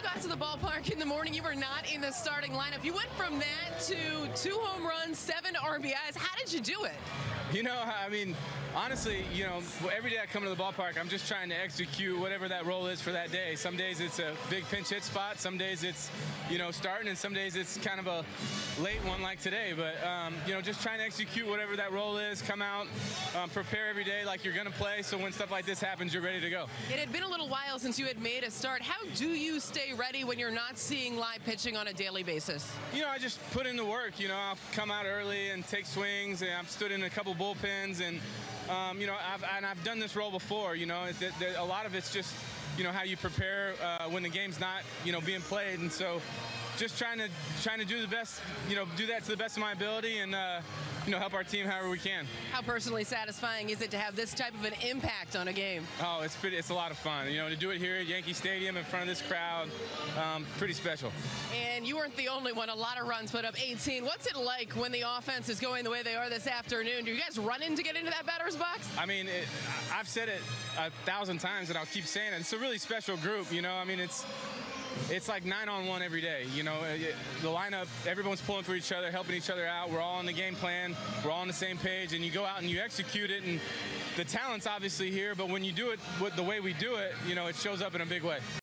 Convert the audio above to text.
you got to the ballpark in the morning, you were not in the starting lineup. You went from that to two home runs, seven RBIs. How did you do it? You know, I mean, honestly, you know, every day I come to the ballpark, I'm just trying to execute whatever that role is for that day. Some days it's a big pinch hit spot. Some days it's, you know, starting, and some days it's kind of a late one like today. But um, you know, just trying to execute whatever that role is. Come out, um, prepare every day like you're gonna play. So when stuff like this happens, you're ready to go. It had been a little while since you had made a start. How do you stay ready when you're not seeing live pitching on a daily basis? You know, I just put in the work. You know, I'll come out early and take swings, and I've stood in a couple bullpens, and um, you know, I've, and I've done this role before. You know, a lot of it's just you know how you prepare uh, when the game's not you know being played, and so just trying to trying to do the best, you know, do that to the best of my ability, and uh, you know, help our team however we can. How personally satisfying is it to have this type of an impact on a game? Oh, it's pretty, it's a lot of fun. You know, to do it here at Yankee Stadium in front of this crowd, um, pretty special. And you weren't the only one. A lot of runs put up 18. What's it like when the offense is going the way they are this afternoon? Do you guys run in to get into that batter's box? I mean, it, I've said it a thousand times, and I'll keep saying it. It's a really special group. You know, I mean, it's it's like nine on one every day. You know, uh, the lineup, everyone's pulling for each other, helping each other out. We're all on the game plan. We're all on the same page, and you go out and you execute it. And the talent's obviously here, but when you do it with the way we do it, you know, it shows up in a big way.